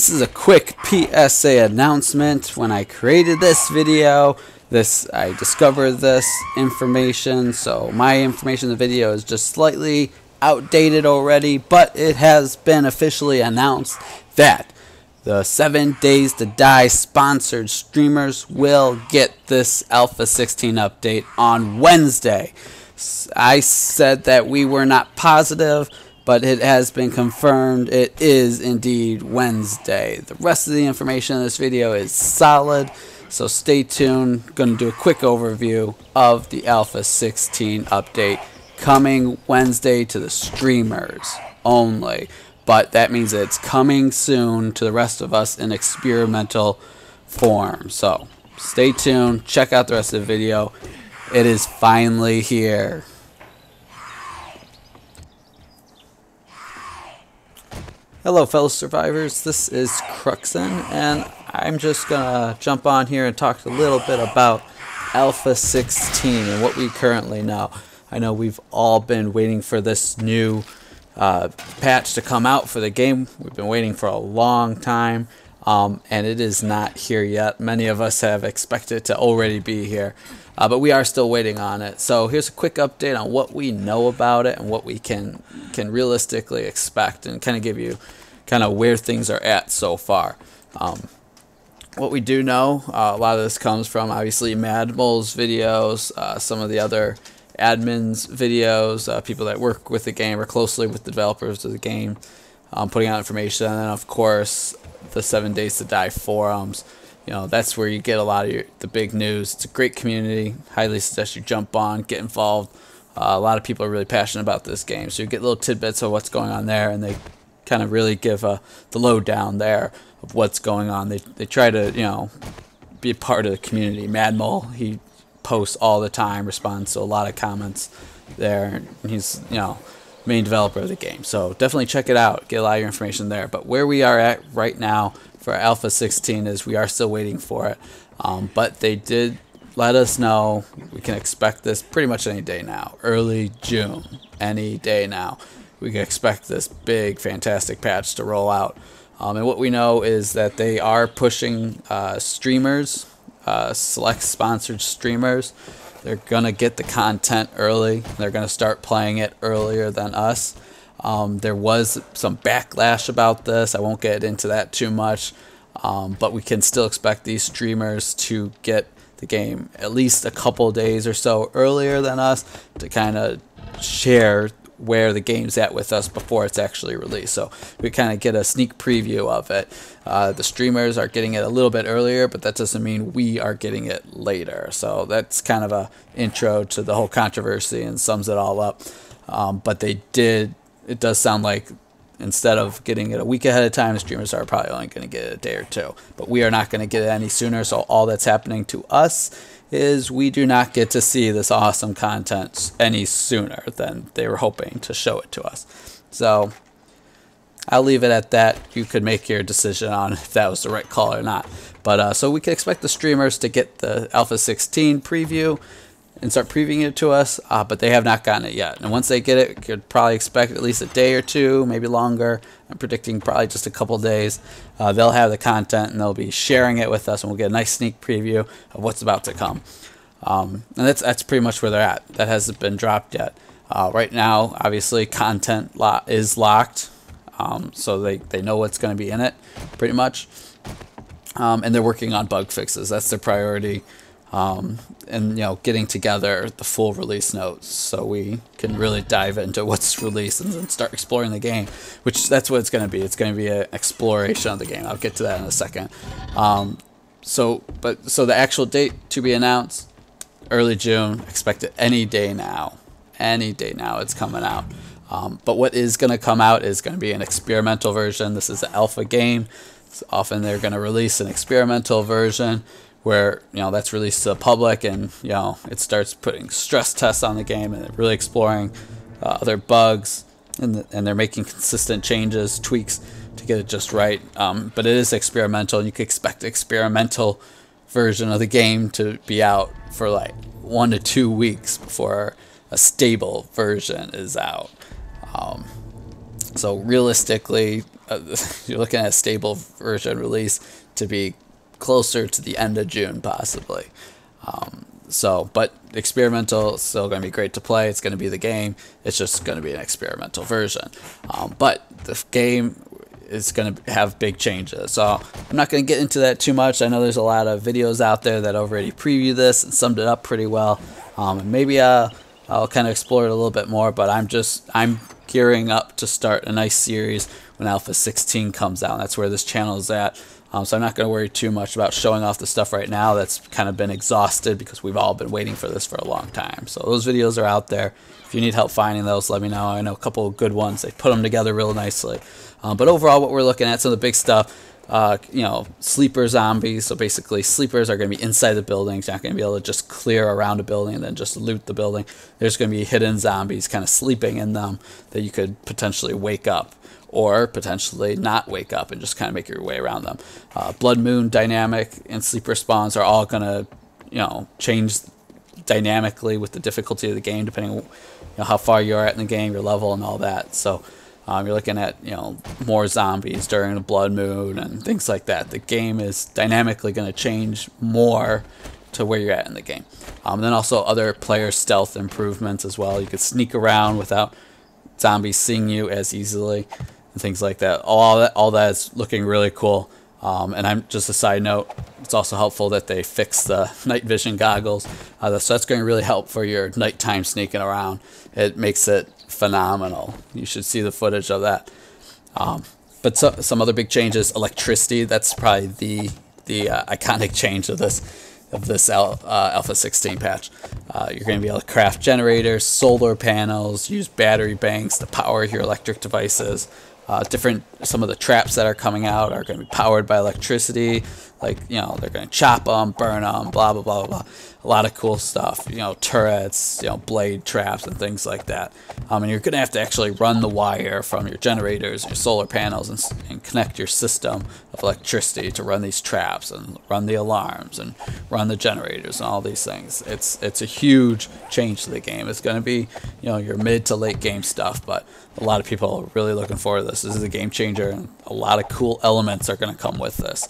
This is a quick PSA announcement. When I created this video, this I discovered this information, so my information in the video is just slightly outdated already, but it has been officially announced that the 7 Days to Die sponsored streamers will get this Alpha 16 update on Wednesday. I said that we were not positive but it has been confirmed it is indeed Wednesday. The rest of the information in this video is solid, so stay tuned. Going to do a quick overview of the Alpha 16 update coming Wednesday to the streamers only, but that means it's coming soon to the rest of us in experimental form. So stay tuned, check out the rest of the video. It is finally here. Hello fellow survivors, this is Kruxn and I'm just gonna jump on here and talk a little bit about Alpha 16 and what we currently know. I know we've all been waiting for this new uh, patch to come out for the game. We've been waiting for a long time um, and it is not here yet. Many of us have expected it to already be here uh, but we are still waiting on it. So here's a quick update on what we know about it and what we can can realistically expect, and kind of give you kind of where things are at so far. Um, what we do know, uh, a lot of this comes from obviously Madmole's videos, uh, some of the other admins' videos, uh, people that work with the game or closely with the developers of the game, um, putting out information, and then of course the Seven Days to Die forums you know that's where you get a lot of your, the big news. It's a great community. Highly suggest you jump on, get involved. Uh, a lot of people are really passionate about this game, so you get little tidbits of what's going on there, and they kind of really give uh, the lowdown there of what's going on. They they try to you know be a part of the community. Madmole he posts all the time, responds to a lot of comments there. He's you know main developer of the game, so definitely check it out. Get a lot of your information there. But where we are at right now for Alpha 16 is we are still waiting for it. Um, but they did let us know we can expect this pretty much any day now. Early June, any day now. We can expect this big, fantastic patch to roll out. Um, and what we know is that they are pushing uh, streamers, uh, select sponsored streamers. They're going to get the content early. They're going to start playing it earlier than us. Um, there was some backlash about this. I won't get into that too much, um, but we can still expect these streamers to get the game at least a couple days or so earlier than us to kind of share where the game's at with us before it's actually released. So we kind of get a sneak preview of it. Uh, the streamers are getting it a little bit earlier, but that doesn't mean we are getting it later. So that's kind of a intro to the whole controversy and sums it all up. Um, but they did it does sound like instead of getting it a week ahead of time, streamers are probably only going to get it a day or two. But we are not going to get it any sooner. So all that's happening to us is we do not get to see this awesome content any sooner than they were hoping to show it to us. So I'll leave it at that. You could make your decision on if that was the right call or not. But uh, so we can expect the streamers to get the Alpha 16 preview and start previewing it to us, uh, but they have not gotten it yet. And once they get it, could probably expect at least a day or two, maybe longer. I'm predicting probably just a couple days. Uh, they'll have the content and they'll be sharing it with us, and we'll get a nice sneak preview of what's about to come. Um, and that's that's pretty much where they're at. That hasn't been dropped yet. Uh, right now, obviously, content lo- is locked, um, so they, they know what's going to be in it, pretty much. Um, and they're working on bug fixes. That's their priority um, and you know getting together the full release notes so we can really dive into what's released and, start exploring the game which that's what it's going to be. It's going to be an exploration of the game. I'll get to that in a second. Um, so but so the actual date to be announced early june. Expect it any day now. Any day now it's coming out. Um, but what is going to come out is going to be an experimental version. This is an alpha game. So often they're going to release an experimental version where you know that's released to the public and you know it starts putting stress tests on the game and really exploring uh, other bugs and, the, and they're making consistent changes tweaks to get it just right. Um, but it is experimental and you can expect experimental version of the game to be out for like one to two weeks before a stable version is out. Um, so realistically uh, you're looking at a stable version release to be closer to the end of June, possibly. Um, so, but experimental still going to be great to play. It's going to be the game. It's just going to be an experimental version. Um, but the game is going to have big changes. So I'm not going to get into that too much. I know there's a lot of videos out there that already preview this and summed it up pretty well. Um, and maybe uh, I'll kind of explore it a little bit more. But I'm just I'm gearing up to start a nice series when Alpha 16 comes out. That's where this channel is at. Um, so I'm not going to worry too much about showing off the stuff right now that's kind of been exhausted because we've all been waiting for this for a long time. So those videos are out there. If you need help finding those, let me know. I know a couple of good ones. They put them together real nicely. Um, but overall, what we're looking at, some of the big stuff, uh, you know, sleeper zombies. So basically, sleepers are going to be inside the buildings. Not going to be able to just clear around a building and then just loot the building. There's going to be hidden zombies kind of sleeping in them that you could potentially wake up or potentially not wake up and just kind of make your way around them. Uh, Blood Moon dynamic and sleep spawns are all going to, you know, change dynamically with the difficulty of the game, depending you know, how far you're at in the game, your level, and all that. So um, you're looking at you know more zombies during the Blood Moon and things like that. The game is dynamically going to change more to where you're at in the game. Um, and then also other player stealth improvements as well. You could sneak around without zombies seeing you as easily things like that. All that all that is looking really cool. Um, and I'm just a side note. It's also helpful that they fix the night vision goggles, uh, so that's going to really help for your nighttime sneaking around. It makes it phenomenal. You should see the footage of that. Um, but so, some other big changes: electricity. That's probably the the uh, iconic change of this of this uh, Alpha 16 patch. Uh, you're going to be able to craft generators, solar panels, use battery banks to power your electric devices. Uh, different some of the traps that are coming out are going to be powered by electricity. Like you know they're going to chop them burn them blah blah blah blah a lot of cool stuff you know turrets you know blade traps and things like that. Um, and you're going to have to actually run the wire from your generators your solar panels and, and connect your system of electricity to run these traps and run the alarms and run the generators and all these things. It's it's a huge change to the game. It's going to be you know your mid to late game stuff but a lot of people are really looking forward to this. This is a game changer, and a lot of cool elements are going to come with this.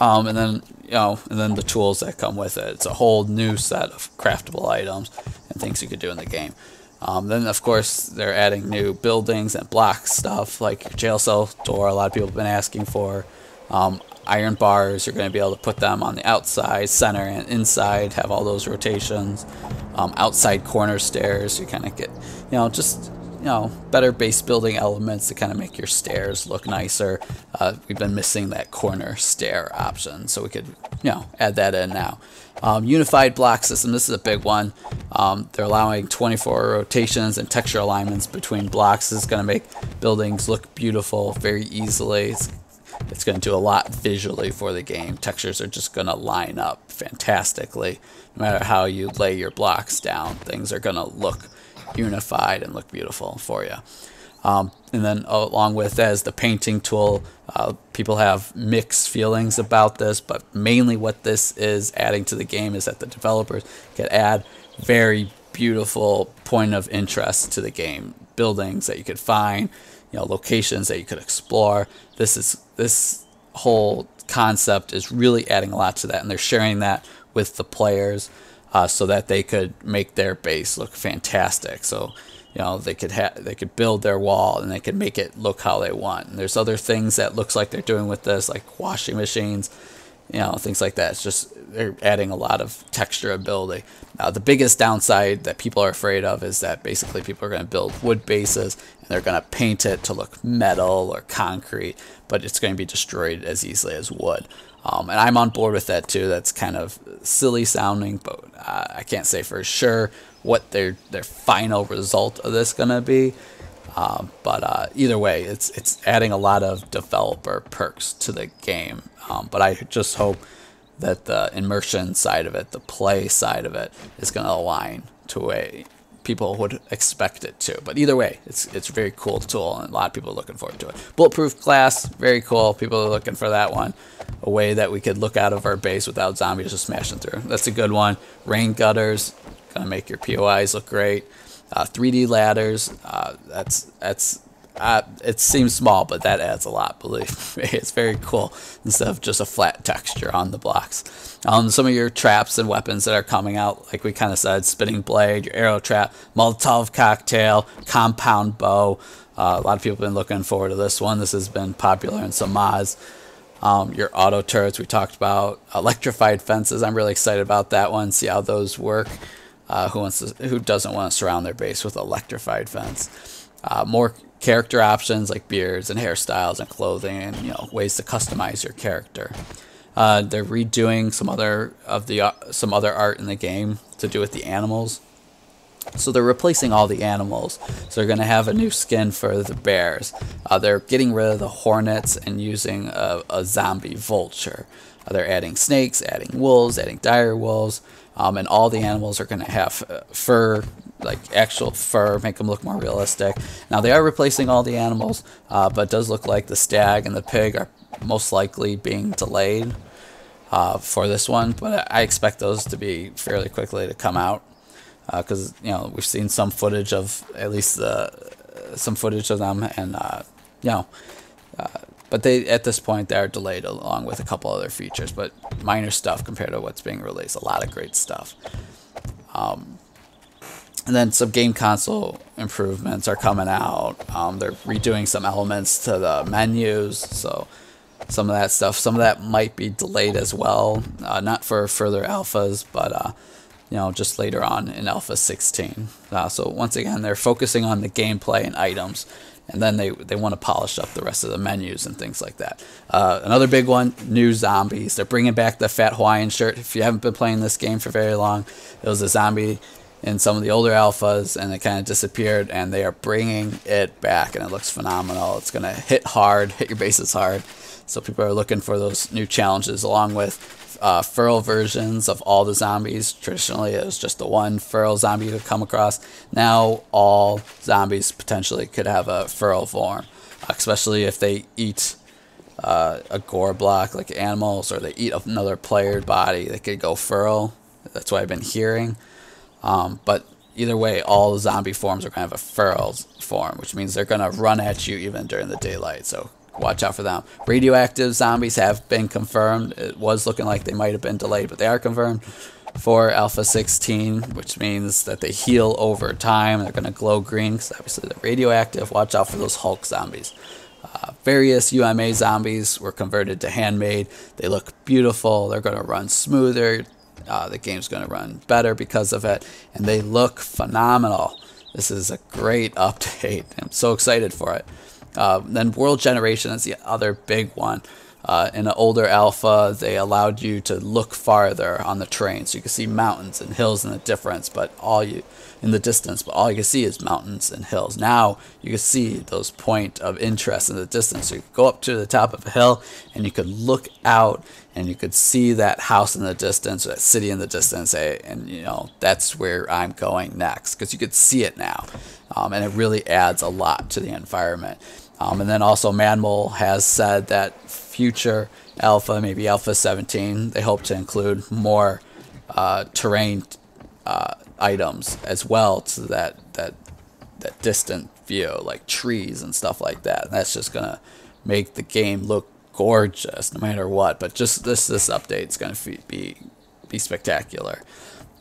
Um, and then you know, and then the tools that come with it. It's a whole new set of craftable items and things you could do in the game. Um, then of course they're adding new buildings and block stuff like jail cell door. A lot of people have been asking for. Um, iron bars, you're going to be able to put them on the outside, center, and inside. Have all those rotations. Um, outside corner stairs, you kind of get, you know, just you know, better base building elements to kind of make your stairs look nicer. Uh, we've been missing that corner stair option, so we could, you know, add that in now. Um, unified block system, this is a big one. Um, they're allowing 24 rotations and texture alignments between blocks. This is going to make buildings look beautiful very easily. It's, it's going to do a lot visually for the game. Textures are just going to line up fantastically. No matter how you lay your blocks down, things are going to look unified and look beautiful for you. Um, and then along with as the painting tool. Uh, people have mixed feelings about this, but mainly what this is adding to the game is that the developers can add very beautiful point of interest to the game. Buildings that you could find, you know, locations that you could explore. This is this whole concept is really adding a lot to that, and they're sharing that with the players uh, so that they could make their base look fantastic. So you know they could ha- they could build their wall and they could make it look how they want. And there's other things that looks like they're doing with this, like washing machines, you know, things like that. It's just they're adding a lot of texture ability. Now the biggest downside that people are afraid of is that basically people are going to build wood bases and they're going to paint it to look metal or concrete, but it's going to be destroyed as easily as wood. Um, and I'm on board with that too. That's kind of silly sounding, but uh, I can't say for sure what their their final result of this gonna be. Um, but uh, either way, it's it's adding a lot of developer perks to the game. Um, but I just hope that the immersion side of it, the play side of it, is going to align to a people would expect it to. But either way, it's it's a very cool tool, and a lot of people are looking forward to it. Bulletproof glass, very cool. People are looking for that one. A way that we could look out of our base without zombies just smashing through. That's a good one. Rain gutters, gonna make your POIs look great. Uh, 3D ladders, uh, that's that's uh, it seems small, but that adds a lot. Believe me, it's very cool instead of just a flat texture on the blocks. Um, some of your traps and weapons that are coming out, like we kind of said, spinning blade, your arrow trap, Molotov cocktail, compound bow. Uh, a lot of people have been looking forward to this one. This has been popular in some mods. Um, your auto turrets we talked about, electrified fences. I'm really excited about that one. See how those work. Uh, who wants to, who doesn't want to surround their base with electrified fence? Uh, more character options like beards and hairstyles and clothing and you know ways to customize your character. Uh, they're redoing some other of the uh, some other art in the game to do with the animals. So they're replacing all the animals. So they're going to have a new skin for the bears. Uh, they're getting rid of the hornets and using a, a zombie vulture. Uh, they're adding snakes, adding wolves, adding dire wolves, um, and all the animals are going to have uh, fur like actual fur, make them look more realistic. Now they are replacing all the animals, uh, but it does look like the stag and the pig are most likely being delayed uh, for this one. But I expect those to be fairly quickly to come out because uh, you know we've seen some footage of at least some footage of them, and uh, you know. Uh, but they at this point they're delayed along with a couple other features, but minor stuff compared to what's being released. A lot of great stuff. Um, and then some game console improvements are coming out. Um, they're redoing some elements to the menus, so some of that stuff, some of that might be delayed as well. Uh, not for further alphas, but uh, you know, just later on in Alpha 16. Uh, so once again, they're focusing on the gameplay and items, and then they they want to polish up the rest of the menus and things like that. Uh, another big one, new zombies. They're bringing back the Fat Hawaiian shirt. If you haven't been playing this game for very long, it was a zombie in some of the older alphas and it kind of disappeared and they are bringing it back and it looks phenomenal. It's going to hit hard hit your bases hard. So people are looking for those new challenges along with uh, feral versions of all the zombies. Traditionally it was just the one feral zombie you could come across. Now all zombies potentially could have a feral form especially if they eat uh, a gore block like animals or they eat another player body they could go feral that's what i've been hearing um, but either way, all the zombie forms are kind of a feral form, which means they're going to run at you even during the daylight. So watch out for them. Radioactive zombies have been confirmed. It was looking like they might have been delayed, but they are confirmed for Alpha 16, which means that they heal over time. They're going to glow green because obviously they're radioactive. Watch out for those Hulk zombies. Uh, various UMA zombies were converted to handmade. They look beautiful. They're going to run smoother. Uh, the game's going to run better because of it, and they look phenomenal. This is a great update. I'm so excited for it. Uh, then World Generation is the other big one. Uh, in an older alpha, they allowed you to look farther on the terrain, so you could see mountains and hills in the difference, but all you in the distance, but all you can see is mountains and hills. Now you can see those point of interest in the distance. So you could go up to the top of a hill and you could look out and you could see that house in the distance or that city in the distance, eh, and you know that's where I'm going next because you could see it now, um, and it really adds a lot to the environment. Um, and then also Madmole has said that future alpha, maybe alpha 17, they hope to include more uh, terrain uh, items as well to that that that distant view, like trees and stuff like that. And that's just gonna make the game look gorgeous, no matter what. But just this this update is gonna be be spectacular.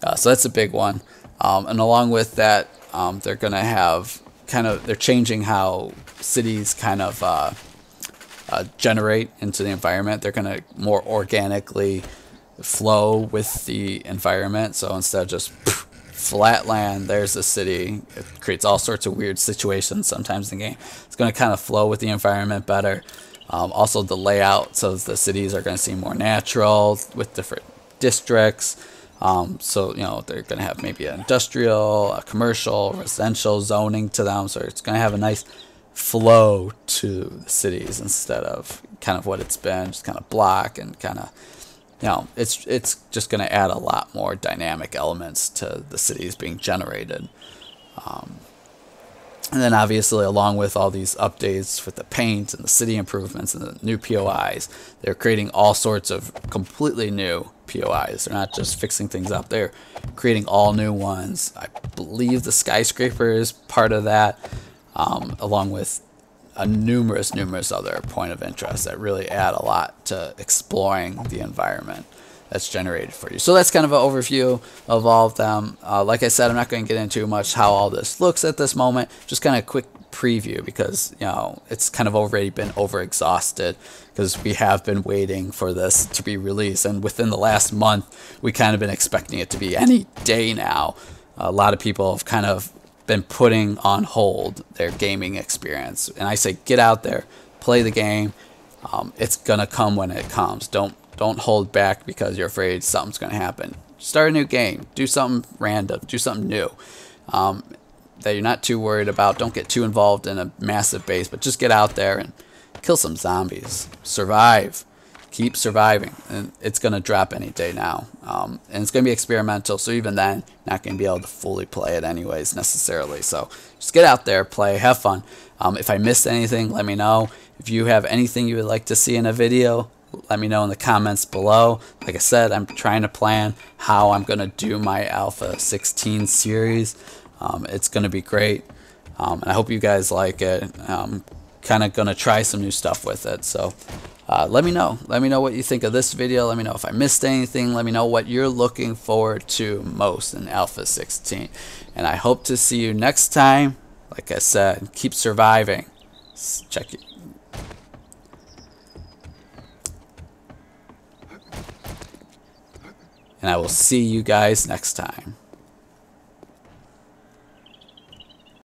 Uh, so that's a big one. Um, and along with that, um, they're gonna have kind of they're changing how cities kind of uh, generate into the environment. They're gonna more organically flow with the environment. So instead of just flat land, there's a city. It creates all sorts of weird situations sometimes in the game. It's going to kind of flow with the environment better. Um, also, the layouts of the cities are going to seem more natural with different districts. Um, so, you know, they're going to have maybe an industrial, a commercial, residential zoning to them. So it's going to have a nice flow to the cities instead of kind of what it's been, just kind of block and kind of you know, it's it's just going to add a lot more dynamic elements to the cities being generated. Um, and then obviously, along with all these updates with the paint and the city improvements and the new POIs, they're creating all sorts of completely new POIs. They're not just fixing things up, they're creating all new ones. I believe the skyscraper is part of that, um, along with a numerous, numerous other point of interest that really add a lot to exploring the environment that's generated for you. So that's kind of an overview of all of them. Uh, like I said, I'm not going to get into much how all this looks at this moment. Just kind of a quick preview because you know it's kind of already been overexhausted because we have been waiting for this to be released and within the last month we kind of been expecting it to be any day now a lot of people have kind of been putting on hold their gaming experience. And i say get out there play the game. Um, it's gonna come when it comes. Don't don't hold back because you're afraid something's gonna happen. Start a new game. Do something random. Do something new. Um, that you're not too worried about. Don't get too involved in a massive base, but just get out there and kill some zombies. Survive. Keep surviving. And it's going to drop any day now. Um, and it's going to be experimental, so even then, not going to be able to fully play it anyways, necessarily. So just get out there, play, have fun. Um, if I missed anything, let me know. If you have anything you would like to see in a video, let me know in the comments below. Like I said, I'm trying to plan how I'm going to do my Alpha 16 series. Um, it's going to be great. Um, and I hope you guys like it. I'm kind of going to try some new stuff with it. So uh, let me know. Let me know what you think of this video. Let me know if I missed anything. Let me know what you're looking forward to most in Alpha 16. And I hope to see you next time. Like I said, keep surviving. Check it. And I will see you guys next time.